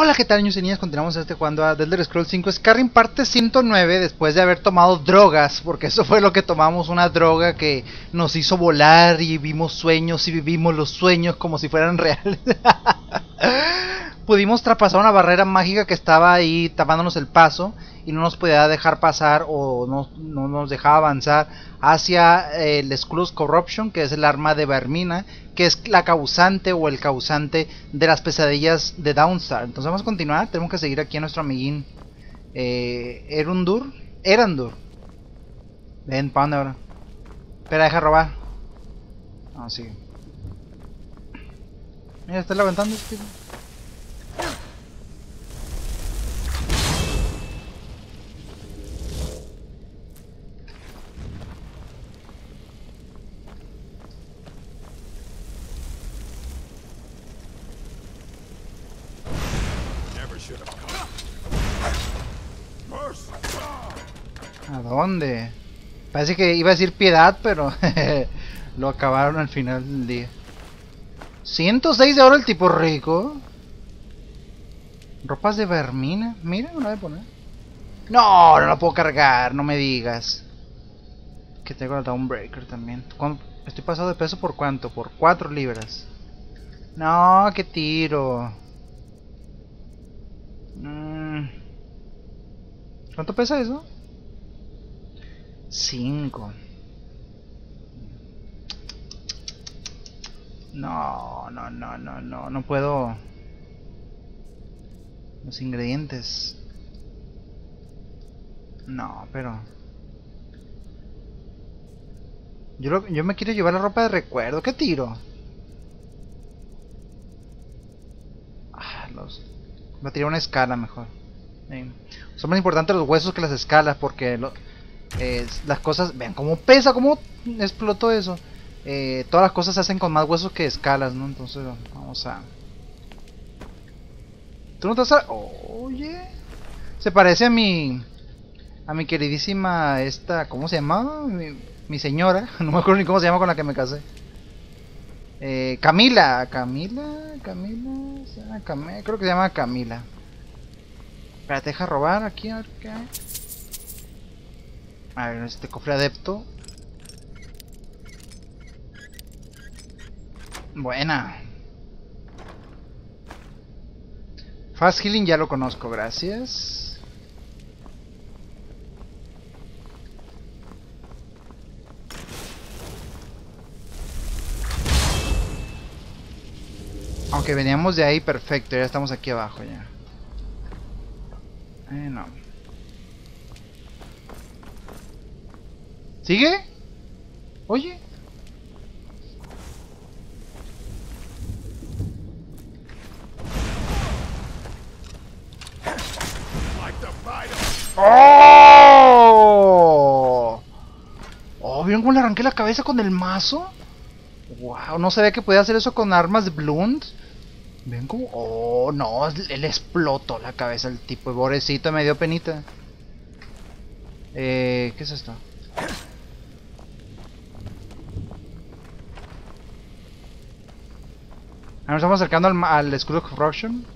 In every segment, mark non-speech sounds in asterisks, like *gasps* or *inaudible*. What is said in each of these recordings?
Hola, ¿qué tal, niños y niñas? Continuamos este jugando a The Elder Scrolls 5 Skyrim parte 109 después de haber tomado drogas, porque eso fue lo que tomamos, una droga que nos hizo volar y vimos sueños y vivimos los sueños como si fueran *laughs* reales. Pudimos traspasar una barrera mágica que estaba ahí tapándonos el paso y no nos podía dejar pasar o no, no nos dejaba avanzar hacia eh, el Skulls Corruption, que es el arma de Vermina, que es la causante o el causante de las pesadillas de Downstar. Entonces vamos a continuar, tenemos que seguir aquí a nuestro amiguín eh, Erundur. Erandur. Ven, ¿para dónde ahora? Espera, deja robar. Ah, sí. Mira, está levantando este. ¿A dónde? Parece que iba a decir piedad, pero *laughs* lo acabaron al final del día. 106 de oro el tipo rico. Ropas de vermina. Mira, no la voy a poner. No, no la puedo cargar, no me digas. Que tengo el Downbreaker también. Estoy pasado de peso por cuánto? Por 4 libras. No, qué tiro. Mm. ¿Cuánto pesa eso? 5. No, no, no, no, no, no puedo. Los ingredientes. No, pero. Yo, lo- yo me quiero llevar la ropa de recuerdo. ¿Qué tiro? Ah, los. A tirar una escala mejor. Sí. Son más importantes los huesos que las escalas porque eh, las cosas. Vean cómo pesa, cómo explotó eso. Eh, todas las cosas se hacen con más huesos que escalas, ¿no? Entonces vamos a. ¿Tú no te vas a.? Oye. Se parece a mi. A mi queridísima esta. ¿Cómo se llamaba? Mi señora. *laughs* No me acuerdo ni cómo se llama con la que me casé. Eh, Camila. Camila. Camila. ¿se llama Cam- Creo que se llama Camila. Espérate, deja robar aquí. A ver, este cofre adepto. Buena. Fast Healing ya lo conozco, gracias. Aunque veníamos de ahí, perfecto, ya estamos aquí abajo ya. Eh, no. ¿Sigue? Oye. ¡Oh! Oh, ¿vieron cómo le arranqué la cabeza con el mazo? Wow, no sabía que podía hacer eso con armas blunt. ¿Ven cómo? Oh, no, él explotó la cabeza el tipo. Pobrecito, me dio penita. Eh, ¿qué es esto? Ah, nos estamos acercando al, al of Corruption.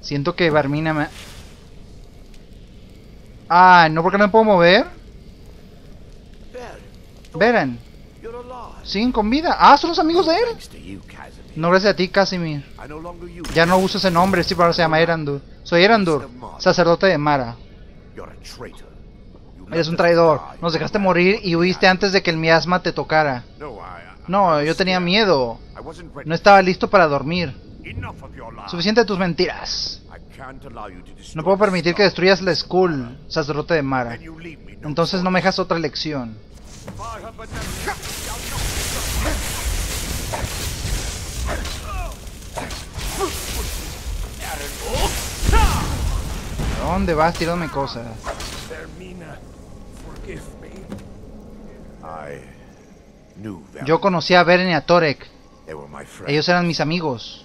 Siento que Barmina me... Ah, ¿no porque no me puedo mover? You're alive. siguen con vida. Ah, son los amigos de él. No gracias a ti, Casimir. Ya no uso ese nombre, sí, pero ahora se llama Erandur. Soy Erandur, sacerdote de Mara. Eres un traidor. Nos dejaste morir y huiste antes de que el miasma te tocara. No, yo tenía miedo. No estaba listo para dormir. Suficiente de tus mentiras. No puedo permitir que destruyas la school, sacerdote de Mara. Entonces no me dejas otra lección. Dónde vas tirándome cosas? Yo conocí a Beren y a Torek. Ellos eran mis amigos.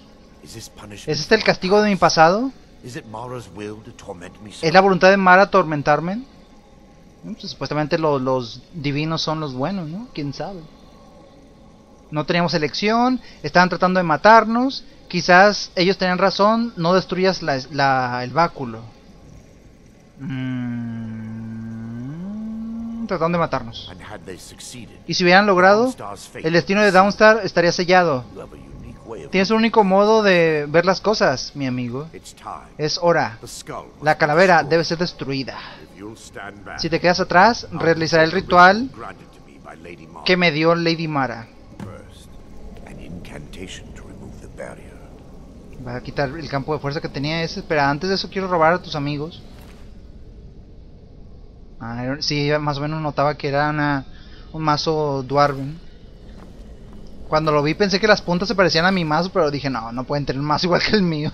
¿Es este el castigo de mi pasado? ¿Es la voluntad de Mara atormentarme? Mm, pues, supuestamente lo- los divinos son los buenos, ¿no? ¿Quién sabe? No teníamos elección, estaban tratando de matarnos. Quizás ellos tenían razón, no destruyas el báculo. Mm, tratando de matarnos. Y si hubieran logrado, el destino de Downstar estaría sellado. Tienes un único modo de ver las cosas, mi amigo. Es hora. La calavera debe ser destruida. Si te quedas atrás, realizaré el ritual que me dio Lady Mara. Va a quitar el campo de fuerza que tenía ese. Pero antes de eso quiero robar a tus amigos. Ah, era- sí, más o menos notaba que era una- un mazo Dwarven. Cuando lo vi pensé que las puntas se parecían a mi mazo, pero dije, no, no pueden tener un mazo *laughs* igual que el mío.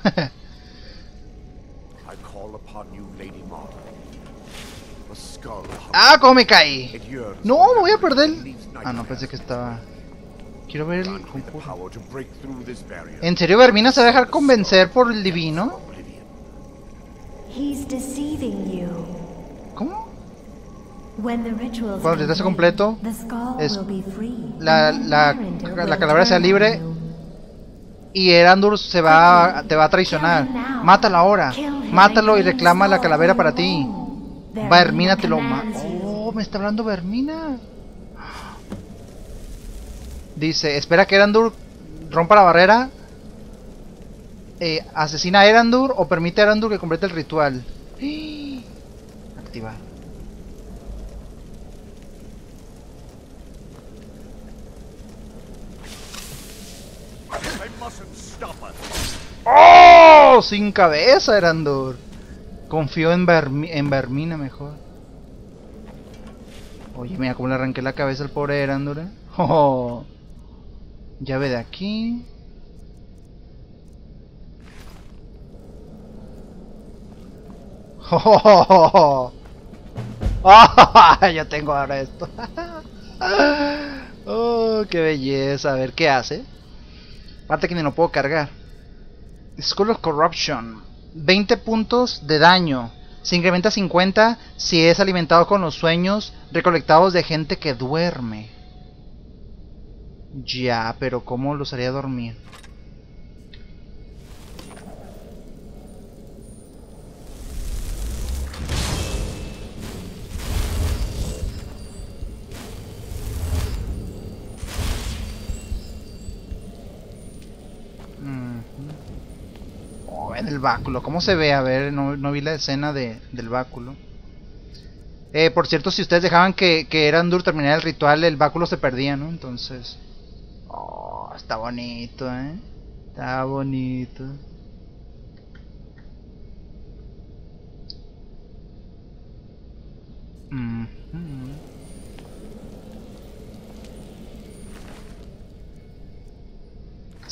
¡Ah, cómo me caí! No, me voy a perder. Ah, no, pensé que estaba... Quiero ver el barrier. ¿En serio Vermina se va a dejar convencer por el divino? Oblivion. He's deceiving you. ¿Cómo? Cuando el ritual completo, es- la- la- la calavera sea libre Y Erandur se va, te va a traicionar. Mátalo ahora. Mátalo y reclama la calavera para ti. Vermina te lo. Oh, me está hablando Vermina. Dice, espera que Erandur rompa la barrera. Eh, asesina a Erandur o permite a Erandur que complete el ritual. *gasps* Activar. ¡Oh! Sin cabeza, Erandur. Confío en, Vermi- en Vermina mejor. Oye, mira cómo le arranqué la cabeza al pobre Erandur. ¿eh? *laughs* Oh. Llave de aquí. *laughs* Oh, oh, *laughs* yo tengo ahora esto. oh, qué belleza. A ver qué hace. Aparte que ni lo puedo cargar. School of Corruption. 20 puntos de daño. Se incrementa a 50 si es alimentado con los sueños recolectados de gente que duerme. Ya, pero ¿cómo los haría dormir? El báculo. ¿Cómo se ve? A ver, no, no vi la escena de, del báculo. Eh, por cierto, si ustedes dejaban que, que Erandur terminara el ritual, el báculo se perdía, ¿no? Entonces... Oh, está bonito, ¿eh? Está bonito.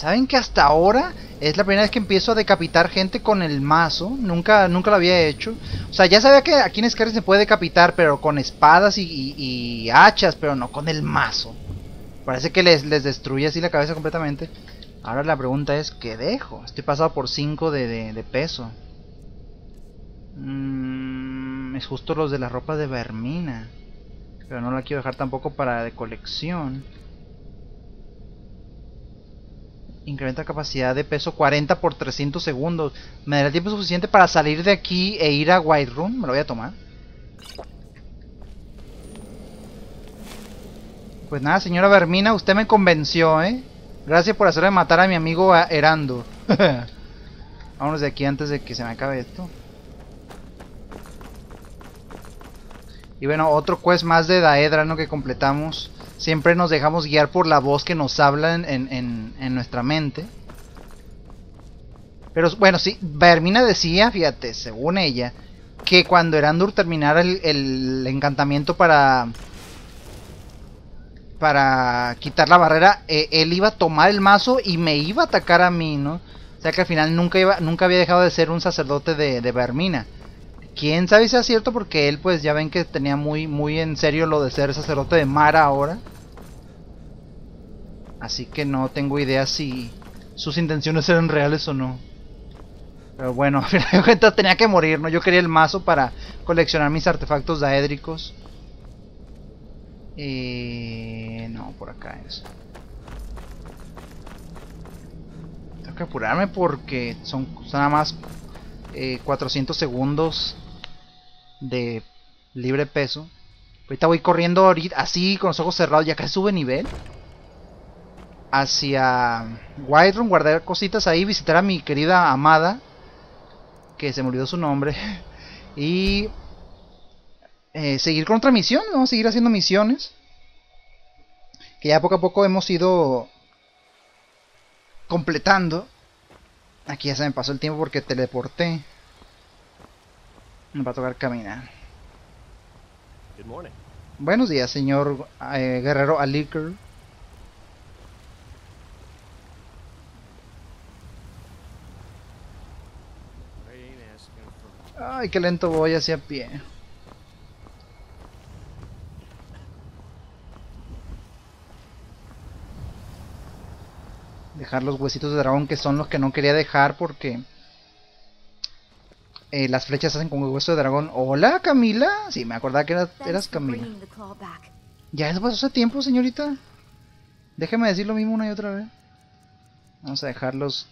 ¿Saben que hasta ahora es la primera vez que empiezo a decapitar gente con el mazo? Nunca, nunca lo había hecho. O sea, ya sabía que aquí en Skyrim se puede decapitar, pero con espadas y, y- hachas, pero no con el mazo. Parece que les, les destruye así la cabeza completamente. Ahora la pregunta es, ¿qué dejo? Estoy pasado por 5 de, de- de peso. Mm, es justo los de la ropa de Vermina. Pero no la quiero dejar tampoco para de colección. Incrementa capacidad de peso 40 por 300 segundos. ¿Me dará tiempo suficiente para salir de aquí e ir a White Room? Me lo voy a tomar. Pues nada, señora Vermina, usted me convenció, ¿eh? Gracias por hacerme matar a mi amigo Erando. *laughs* Vámonos de aquí antes de que se me acabe esto. Y bueno, otro quest más de Daedra, ¿no? Que completamos. Siempre nos dejamos guiar por la voz que nos habla en, en- nuestra mente. Pero bueno, sí, Vermina decía, fíjate, según ella, que cuando Erandur terminara el, encantamiento para para quitar la barrera, eh, él iba a tomar el mazo y me iba a atacar a mí, ¿no? O sea que al final nunca iba, nunca había dejado de ser un sacerdote de, de Vermina. Quién sabe si es cierto porque él pues ya ven que tenía muy muy en serio lo de ser sacerdote de Mara ahora. Así que no tengo idea si sus intenciones eran reales o no. Pero bueno, *laughs* a final de cuentas tenía que morir, ¿no? Yo quería el mazo para coleccionar mis artefactos daédricos. Eh, no, por acá es. que apurarme porque son nada más eh, 400 segundos de libre peso. Ahorita voy corriendo ahorita, así con los ojos cerrados, ya casi sube nivel. Hacia Whiterun, guardar cositas ahí, visitar a mi querida amada. Que se me olvidó su nombre. *laughs* Y eh, seguir con otra misión. Vamos a seguir haciendo misiones. Que ya poco a poco hemos ido completando. Aquí ya se me pasó el tiempo porque teleporté. Me va a tocar caminar. Good morning. Buenos días, señor eh, guerrero for Ay, qué lento voy hacia pie. Dejar los huesitos de dragón que son los que no quería dejar porque eh, las flechas hacen con hueso de dragón. Hola, Camila. Sí, me acordaba que era- eras Camila. Ya eso pasó hace tiempo, señorita. Déjeme decir lo mismo una y otra vez. Vamos a dejar los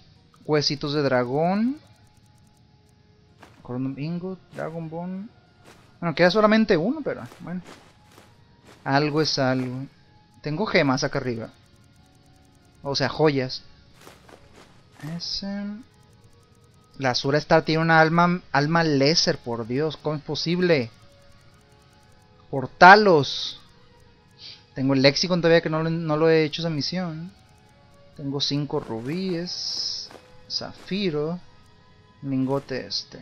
huesitos de dragón. Corundum Ingot, Dragon Bone. Bueno, queda solamente uno, pero bueno. Algo es algo. Tengo gemas acá arriba. O sea, joyas. Ese. La Azura Star tiene una alma, alma léser, por Dios. ¿Cómo es posible? Portalos. Tengo el Lexicon todavía que no, lo- no lo he hecho esa misión. Tengo 5 rubíes. Zafiro. Lingote este.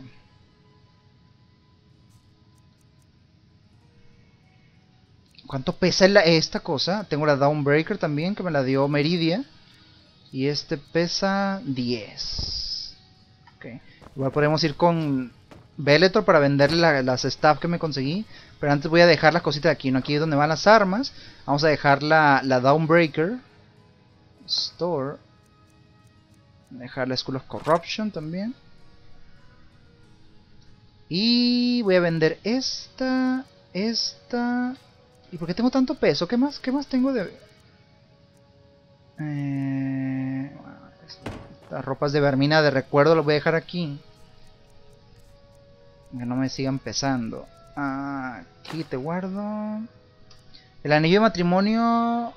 ¿Cuánto pesa esta cosa? Tengo la Downbreaker también que me la dio Meridia. Y este pesa 10. Ok. Igual podemos ir con Veletor para venderle la- las staff que me conseguí. Pero antes voy a dejar las cositas aquí. ¿no? Aquí es donde van las armas. Vamos a dejar la, la Downbreaker. Store. Dejar la School of Corruption también. Y voy a vender esta. Esta. ¿Y por qué tengo tanto peso? ¿Qué más, qué más tengo de.? Eh, estas ropas de vermina de recuerdo las voy a dejar aquí. Que no me sigan pesando. Aquí te guardo. El anillo de matrimonio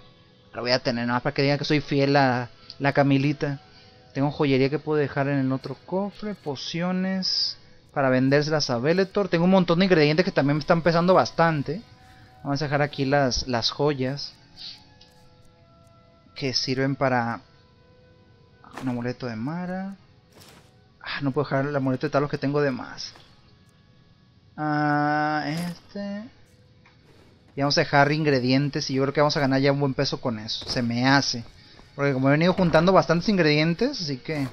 lo voy a tener nada más para que digan que soy fiel a la Camilita. Tengo joyería que puedo dejar en el otro cofre. Pociones para vendérselas a Veletor. Tengo un montón de ingredientes que también me están pesando bastante. Vamos a dejar aquí las, las joyas que sirven para un amuleto de Mara. Ah, no puedo dejar el amuleto de Talos que tengo de más. Ah, este. Y vamos a dejar ingredientes y yo creo que vamos a ganar ya un buen peso con eso. Se me hace. Porque como he venido juntando bastantes ingredientes, así que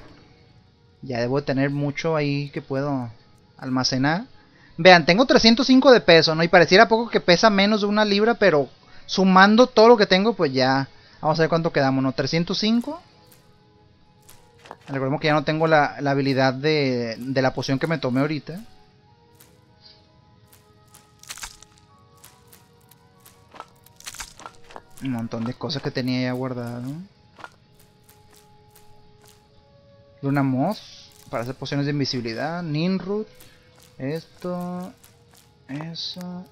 ya debo de tener mucho ahí que puedo almacenar. Vean, tengo 305 de peso, ¿no? Y pareciera poco que pesa menos de una libra, pero sumando todo lo que tengo, pues ya. Vamos a ver cuánto quedamos, ¿no? 305. Recordemos que ya no tengo la, la habilidad de, de la poción que me tomé ahorita. Un montón de cosas que tenía ya guardado. Luna Moth para hacer pociones de invisibilidad. Ninrut. Esto. Eso.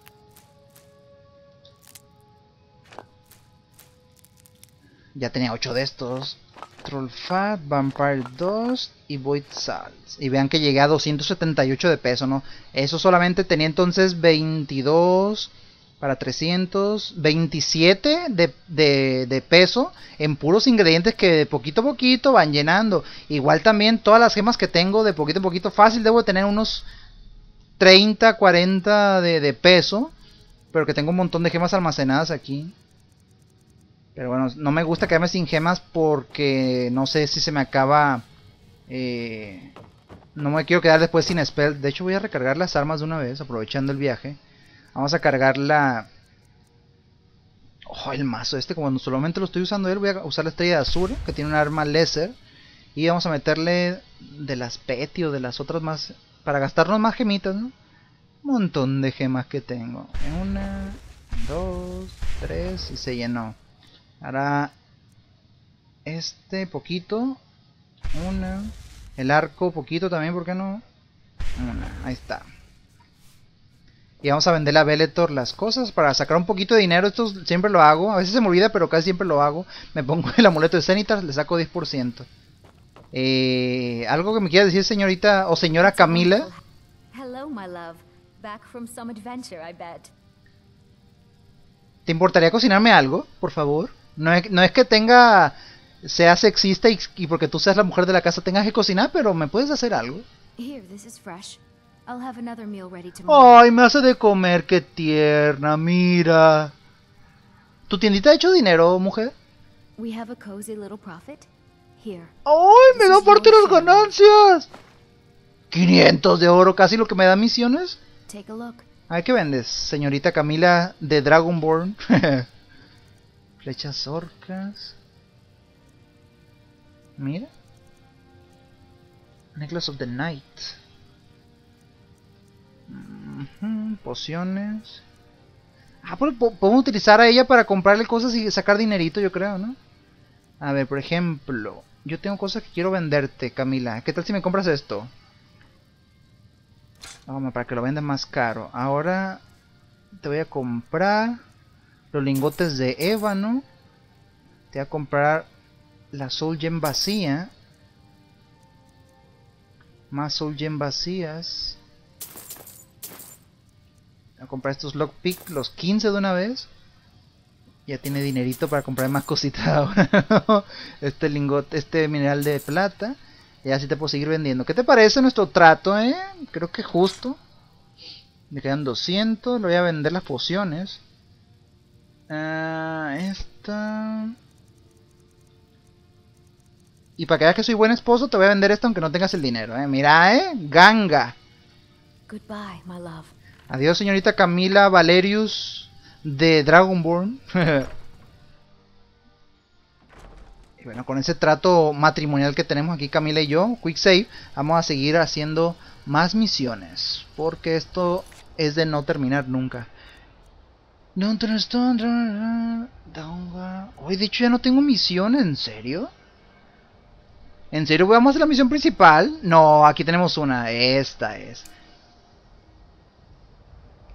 Ya tenía 8 de estos. Trollfat, Vampire Dust y Void Salts. Y vean que llegué a 278 de peso, ¿no? Eso solamente tenía entonces 22 para 300, 27 de, de, de peso en puros ingredientes que de poquito a poquito van llenando. Igual también todas las gemas que tengo de poquito a poquito fácil debo de tener unos 30, 40 de, de peso. Pero que tengo un montón de gemas almacenadas aquí. Pero bueno, no me gusta quedarme sin gemas porque no sé si se me acaba... eh, no me quiero quedar después sin spell. De hecho voy a recargar las armas de una vez, aprovechando el viaje. Vamos a cargar la... Oh, el mazo este, como solamente lo estoy usando él, voy a usar la estrella de Azure, que tiene un arma Lesser. Y vamos a meterle de las Petty o de las otras más... Para gastarnos más gemitas, ¿no? Un montón de gemas que tengo. Una, dos, tres y se llenó. Ahora este poquito Una. El arco, poquito también, ¿por qué no? Una, ahí está. Y vamos a venderle a Veletor las cosas para sacar un poquito de dinero. Esto siempre lo hago. A veces se me olvida, pero casi siempre lo hago. Me pongo el amuleto de Zenitar, le saco 10%. Eh, ¿Algo que me quiera decir, señorita o señora Camila? Hello, my love. Back from some adventure, I bet. ¿Te importaría cocinarme algo, por favor? No es, no es que tenga. sea sexista y, y porque tú seas la mujer de la casa tengas que cocinar, pero me puedes hacer algo. Here, this is fresh. I'll have another meal ready tomorrow. Ay, me hace de comer, qué tierna, mira. ¿Tu tiendita ha hecho dinero, mujer? We have a cozy little profit. Here. ¡Ay, me da parte de las ganancias! 500 de oro, casi lo que me da misiones. Take a look. A ver, ¿qué vendes, señorita Camila de Dragonborn? *laughs* Flechas orcas. Mira. Necklace of the Night. Pociones. Ah, po- podemos utilizar a ella para comprarle cosas y sacar dinerito, yo creo, ¿no? A ver, por ejemplo, yo tengo cosas que quiero venderte, Camila. ¿Qué tal si me compras esto? Vamos, para que lo vendas más caro. Ahora te voy a comprar los lingotes de ébano. Te voy a comprar la soul gem vacía. Más soul gem vacías. Voy a comprar estos lockpick, los 15 de una vez. Ya tiene dinerito para comprar más cositas *laughs* ahora. este lingote, este mineral de plata. Y así te puedo seguir vendiendo. ¿Qué te parece nuestro trato, eh? Creo que justo. Me quedan 200. Le voy a vender las pociones. Ah, esta. Y para que veas que soy buen esposo, te voy a vender esta aunque no tengas el dinero, eh. Mira, eh. Ganga. Goodbye, my love. Adiós, señorita Camila Valerius de Dragonborn. *laughs* y bueno, con ese trato matrimonial que tenemos aquí Camila y yo, Quick Save, vamos a seguir haciendo más misiones. Porque esto es de no terminar nunca. Hoy de hecho ya no tengo misiones, ¿en serio? ¿En serio vamos a hacer la misión principal? No, aquí tenemos una. Esta es.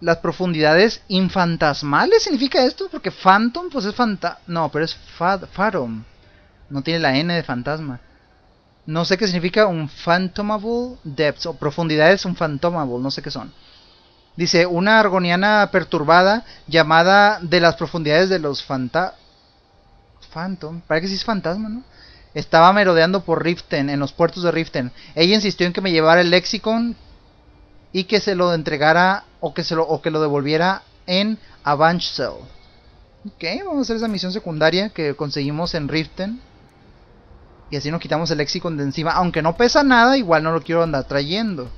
Las profundidades infantasmales significa esto porque phantom pues es fanta no pero es fa phantom no tiene la n de fantasma. No sé qué significa un phantomable depths o profundidades un phantomable no sé qué son dice una argoniana perturbada llamada de las profundidades de los fanta phantom parece que sí es fantasma no estaba merodeando por Riften en los puertos de Riften ella insistió en que me llevara el lexicon y que se lo entregara o que se lo o que lo devolviera en Avenge Cell. Ok, vamos a hacer esa misión secundaria que conseguimos en Riften. Y así nos quitamos el lexicon de encima. Aunque no pesa nada, igual no lo quiero andar trayendo.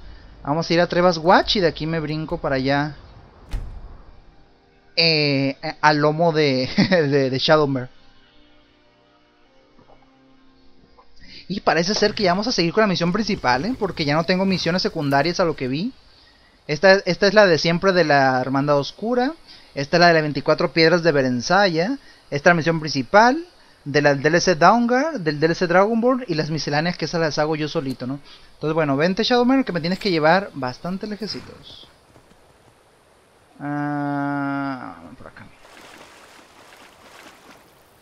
Vamos a ir a Trevas Watch y de aquí me brinco para allá. Eh, eh, al lomo de, *laughs* de, Shadowmere. Y parece ser que ya vamos a seguir con la misión principal, ¿eh? porque ya no tengo misiones secundarias a lo que vi. Esta, esta es la de siempre de la Hermandad Oscura. Esta es la de las 24 piedras de Berenzaya. Esta es la misión principal de la DLC Downguard, del DLC Dragonborn y las misceláneas que esas las hago yo solito, ¿no? Entonces, bueno, vente Shadowman que me tienes que llevar bastante lejecitos. Ah, por acá.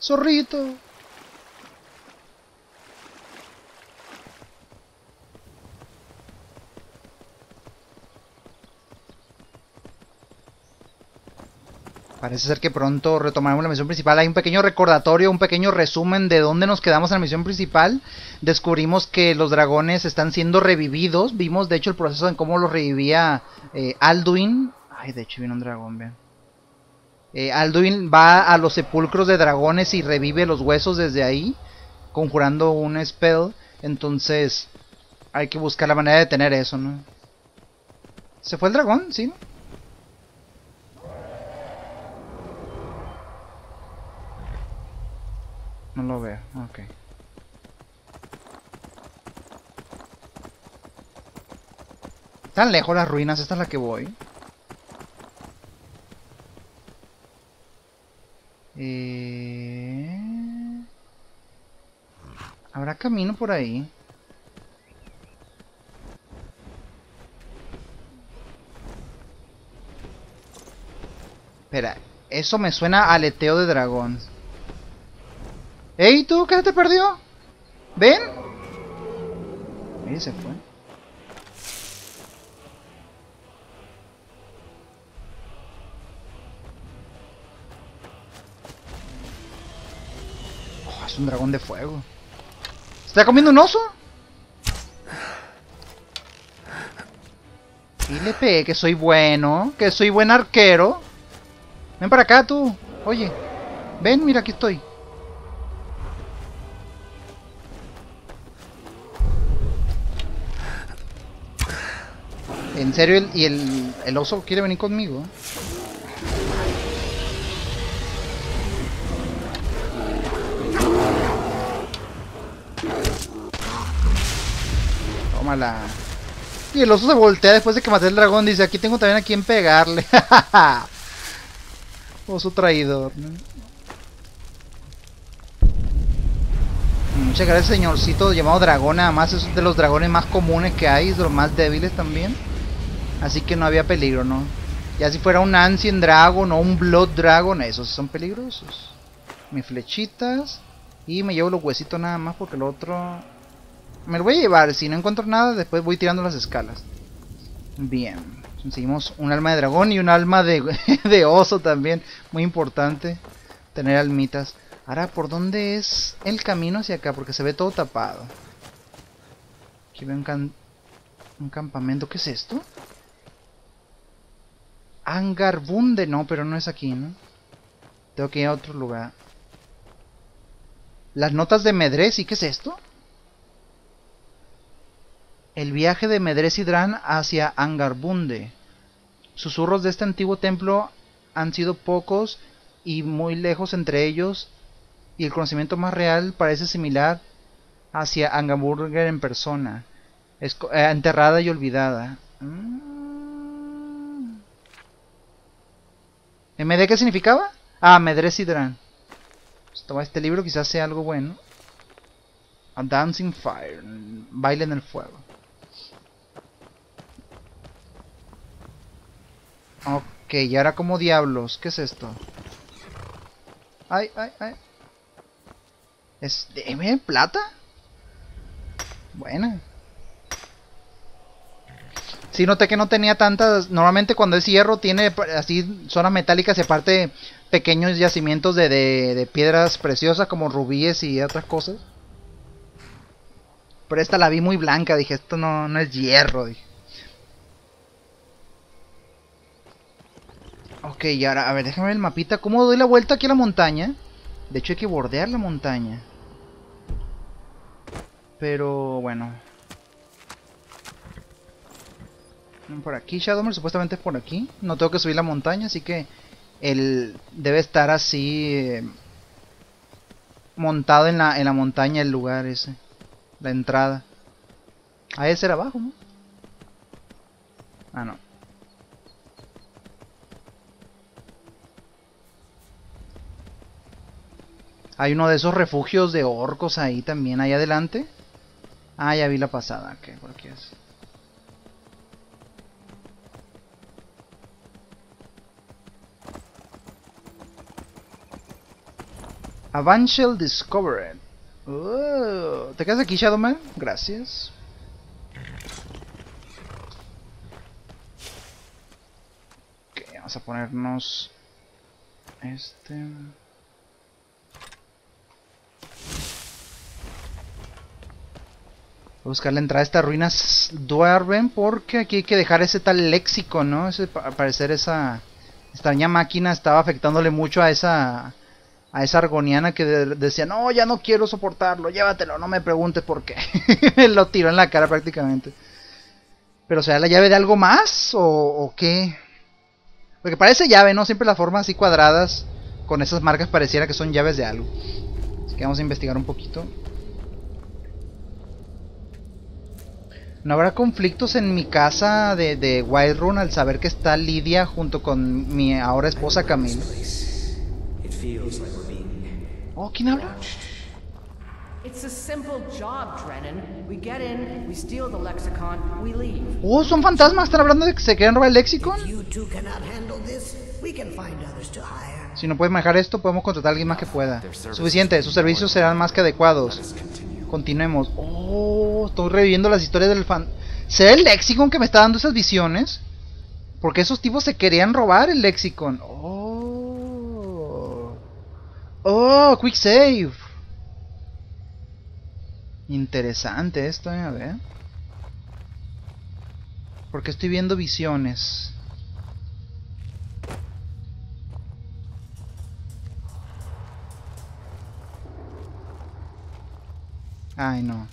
Zorrito. Parece ser que pronto retomaremos la misión principal. Hay un pequeño recordatorio, un pequeño resumen de dónde nos quedamos en la misión principal. Descubrimos que los dragones están siendo revividos. Vimos de hecho el proceso en cómo los revivía eh, Alduin. Ay, de hecho viene un dragón, vean. Eh, Alduin va a los sepulcros de dragones y revive los huesos desde ahí, conjurando un spell. Entonces hay que buscar la manera de tener eso, ¿no? ¿Se fue el dragón? ¿Sí? ¿no? Tan lejos las ruinas, esta es la que voy. Eh, ¿Habrá camino por ahí? Espera, eso me suena aleteo de dragón. ¡Ey, tú! ¿Qué te perdió? ¿Ven? Ahí se fue. Un dragón de fuego. ¿Se está comiendo un oso? Y le pegué que soy bueno, que soy buen arquero. Ven para acá tú. Oye, ven, mira, aquí estoy. ¿En serio? el- ¿Y el, el oso quiere venir conmigo? Y el oso se voltea después de que maté al dragón. Dice, aquí tengo también a quien pegarle. *laughs* oso traidor. ¿no? Muchas gracias, señorcito llamado dragón. Además, es de los dragones más comunes que hay. De los más débiles también. Así que no había peligro, ¿no? Ya si fuera un Ancient Dragon o un Blood Dragon, esos son peligrosos. Mis flechitas. Y me llevo los huesitos nada más porque el otro... Me lo voy a llevar. Si no encuentro nada, después voy tirando las escalas. Bien. Conseguimos un alma de dragón y un alma *laughs* de, oso también. Muy importante tener almitas. Ahora, ¿por dónde es el camino hacia acá? Porque se ve todo tapado. Aquí veo un, can- un campamento. ¿Qué es esto? Angarbunde. No, pero no es aquí, ¿no? Tengo que ir a otro lugar. Las notas de Medresi. ¿Qué es esto? El viaje de Medres y Dran hacia Angarbunde. Susurros de este antiguo templo han sido pocos y muy lejos entre ellos, y el conocimiento más real parece similar hacia Angaburger en persona, eh, enterrada y olvidada. Mm. ¿MD qué significaba? Ah, Medres. Pues toma este libro, quizás sea algo bueno. A Dancing Fire, baile en el fuego. Ok, y ahora como diablos, ¿qué es esto? Ay, ay, ay. ¿Es de plata? Buena. Sí, noté que no tenía tantas. Normalmente cuando es hierro tiene así zonas metálicas y aparte pequeños yacimientos de, de, de piedras preciosas como rubíes y otras cosas. Pero esta la vi muy blanca, dije, esto no, no es hierro, dije. Ok, y ahora, a ver, déjame ver el mapita. ¿Cómo doy la vuelta aquí a la montaña? De hecho hay que bordear la montaña. Pero, bueno. Por aquí, Shadowmer supuestamente es por aquí. No tengo que subir la montaña, así que... Él debe estar así... eh, montado en la, en la montaña el lugar ese. La entrada. Ah, ese era abajo, ¿no? Ah, no. Hay uno de esos refugios de orcos ahí también, ahí adelante. Ah, ya vi la pasada, que por aquí es. Avangel Discovered. Oh, ¿Te quedas aquí, Shadowman? Gracias. Ok, vamos a ponernos este. A buscar la entrada a estas ruinas Dwarven porque aquí hay que dejar ese tal léxico, ¿no? Ese, al parecer esa extraña máquina estaba afectándole mucho a esa a esa argoniana que de- decía, no, ya no quiero soportarlo, llévatelo, no me preguntes por qué. *laughs* Lo tiró en la cara prácticamente. Pero será la llave de algo más o, o qué? Porque parece llave, ¿no? Siempre las formas así cuadradas con esas marcas pareciera que son llaves de algo. Así que vamos a investigar un poquito. ¿No habrá conflictos en mi casa de, de al saber que está Lidia junto con mi ahora esposa being Oh, ¿quién habla? Oh, son fantasmas, están hablando de que se quieren robar el lexicon. Si no puedes manejar esto, podemos contratar a alguien más que pueda. Suficiente, sus servicios serán más que adecuados. Continuemos. Oh, estoy reviviendo las historias del fan. ¿Será el Lexicon que me está dando esas visiones? Porque esos tipos se querían robar el Lexicon. Oh. Oh, quick save. Interesante esto, eh, a ver. Porque estoy viendo visiones. Ay, no.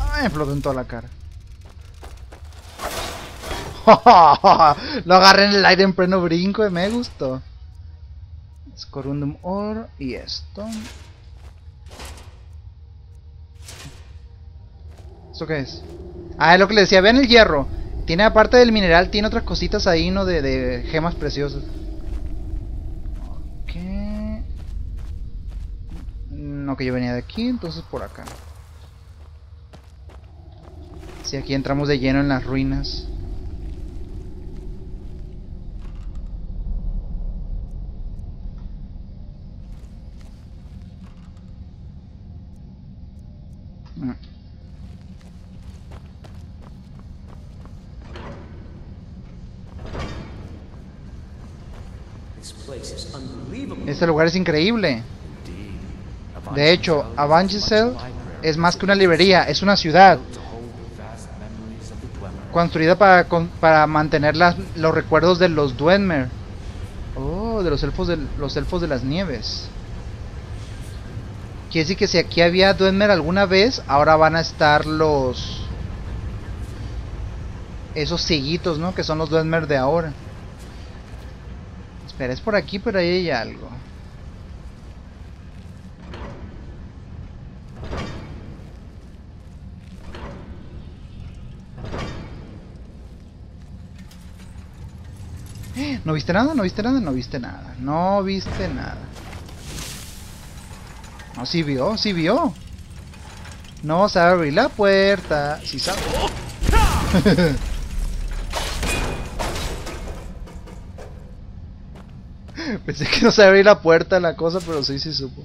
Ay, explotó en toda la cara. *laughs* Lo agarré en el aire en pleno brinco y me gustó. Scorundum Ore y esto. ¿Esto qué es? Ah, es lo que le decía. Vean el hierro. Tiene aparte del mineral, tiene otras cositas ahí, ¿no? De gemas preciosas. Ok. No, que yo venía de aquí, entonces por acá. Si aquí entramos de lleno en las ruinas. Mm. Este lugar es increíble. De hecho, library es más que una librería, es una ciudad construida para, para mantener las- los recuerdos de los Dwemer. Oh, de los elfos de los elfos de las nieves. Quiere decir que si aquí había Dwemer alguna vez, ahora van a estar los esos cieguitos, ¿no? Que son los Dwemer de ahora. Espera, es por aquí, pero ahí hay algo. ¿No viste nada? ¿No viste nada? No viste nada. No viste nada. No, sí vio, sí vio. No sabe abrir la puerta. Sí sabe. *laughs* Pensé que no sabía abrir la puerta la cosa, pero sí, sí supo.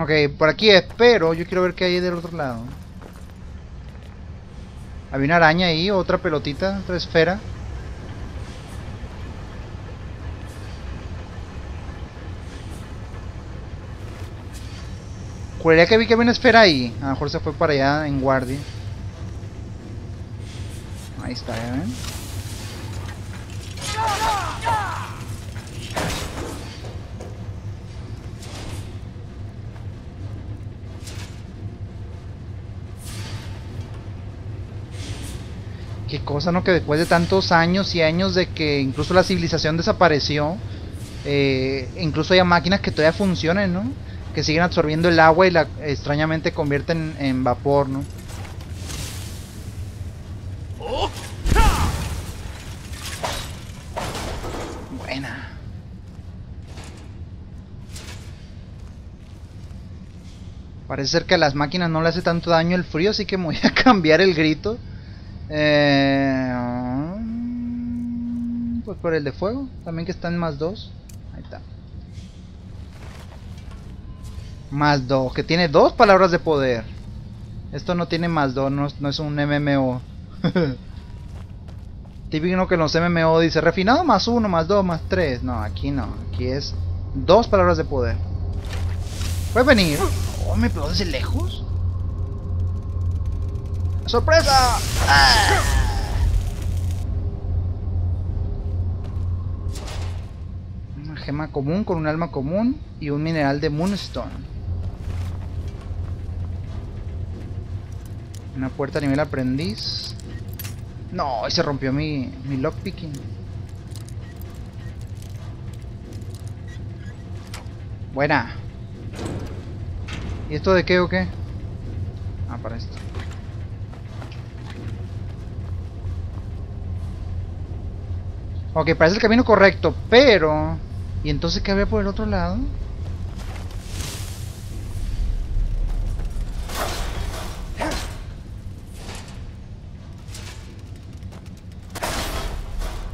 Ok, por aquí es, pero yo quiero ver qué hay del otro lado. Había una araña ahí, otra pelotita, otra esfera. Juraría que vi que había una esfera ahí. A lo mejor se fue para allá en guardia. Ahí está, ¿ya Qué cosa, ¿no? Que después de tantos años y años de que incluso la civilización desapareció, eh, incluso hay máquinas que todavía funcionan, ¿no? Que siguen absorbiendo el agua y la extrañamente convierten en vapor, ¿no? Buena. Parece ser que a las máquinas no le hace tanto daño el frío, así que me voy a *laughs* cambiar el grito. Eh, pues por el de fuego, también que está en más 2. Ahí está. Más 2, que tiene dos palabras de poder. Esto no tiene más 2, no, es- un MMO. *laughs* Típico que los MMO dice refinado más 1, más 2, más 3. No, aquí no. Aquí es dos palabras de poder. Puedes venir. Oh, me pegó desde lejos. ¡Sorpresa! Una gema común con un alma común y un mineral de Moonstone. Una puerta a nivel aprendiz. No, se rompió mi, mi lockpicking. Buena. ¿Y esto de qué o qué? Ah, para esto. Ok, parece el camino correcto, pero... ¿Y entonces qué había por el otro lado?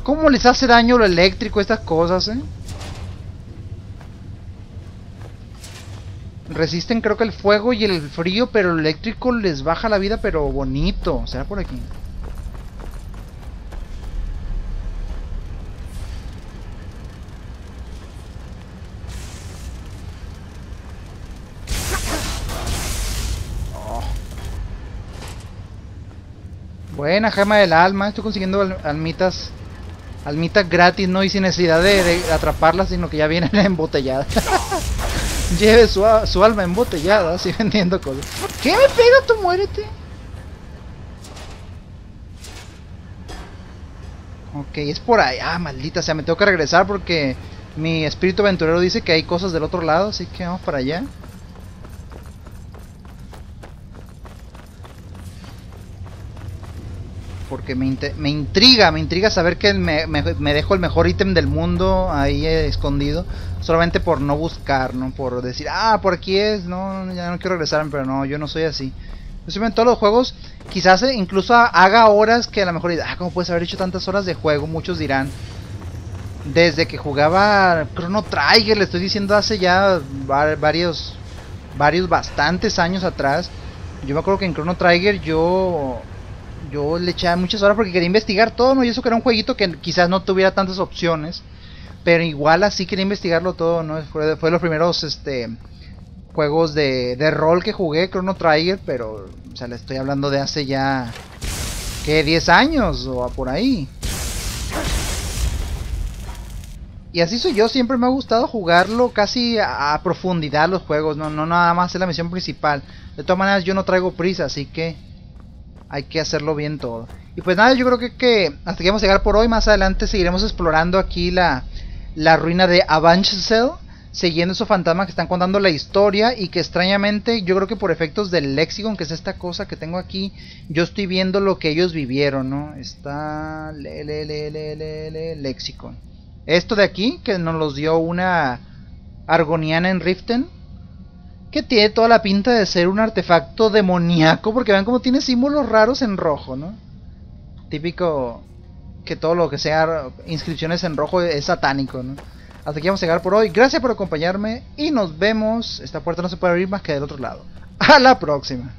¿Cómo les hace daño lo eléctrico estas cosas, eh? Resisten creo que el fuego y el frío, pero el eléctrico les baja la vida, pero bonito. ¿Será por aquí? Buena gema del alma. Estoy consiguiendo al- almitas almitas gratis, ¿no? Y sin necesidad de, atraparlas, sino que ya vienen embotelladas. *laughs* Lleve su, su alma embotellada, así *laughs* vendiendo cosas. ¿Qué me pega tú? Muérete. Ok, es por ahí. Ah, maldita sea, me tengo que regresar porque mi espíritu aventurero dice que hay cosas del otro lado, así que vamos para allá. Me, intriga, me intriga saber que me, dejo el mejor ítem del mundo ahí eh, escondido. Solamente por no buscar, ¿no? Por decir, ah, por aquí es, no, ya no quiero regresar, pero no, yo no soy así. Yo en todos los juegos, quizás eh, incluso haga horas que a lo mejor, ah, ¿cómo puedes haber hecho tantas horas de juego? Muchos dirán. Desde que jugaba Chrono Trigger, le estoy diciendo hace ya va- varios, varios, bastantes años atrás. Yo me acuerdo que en Chrono Trigger yo yo le echaba muchas horas porque quería investigar todo, ¿no? Y eso que era un jueguito que quizás no tuviera tantas opciones. Pero igual así quería investigarlo todo, ¿no? Fue, fue de los primeros este, juegos de, de rol que jugué, Chrono Trigger, pero, o sea, le estoy hablando de hace ya, ¿qué? 10 años o por ahí. Y así soy yo, siempre me ha gustado jugarlo casi a, profundidad los juegos, no, no nada más es la misión principal. De todas maneras yo no traigo prisa, así que hay que hacerlo bien todo. Y pues nada, yo creo que, que hasta aquí vamos a llegar por hoy. Más adelante seguiremos explorando aquí la, la ruina de Avangecel, siguiendo esos fantasmas que están contando la historia y que extrañamente, yo creo que por efectos del lexicon, que es esta cosa que tengo aquí, yo estoy viendo lo que ellos vivieron, ¿no? Está le, le, le, lexicon. Esto de aquí, que nos los dio una argoniana en Riften, que tiene toda la pinta de ser un artefacto demoníaco, porque vean cómo tiene símbolos raros en rojo, ¿no? Típico que todo lo que sea inscripciones en rojo es satánico, ¿no? Hasta aquí vamos a llegar por hoy. Gracias por acompañarme y nos vemos. Esta puerta no se puede abrir más que del otro lado. *laughs* A la próxima.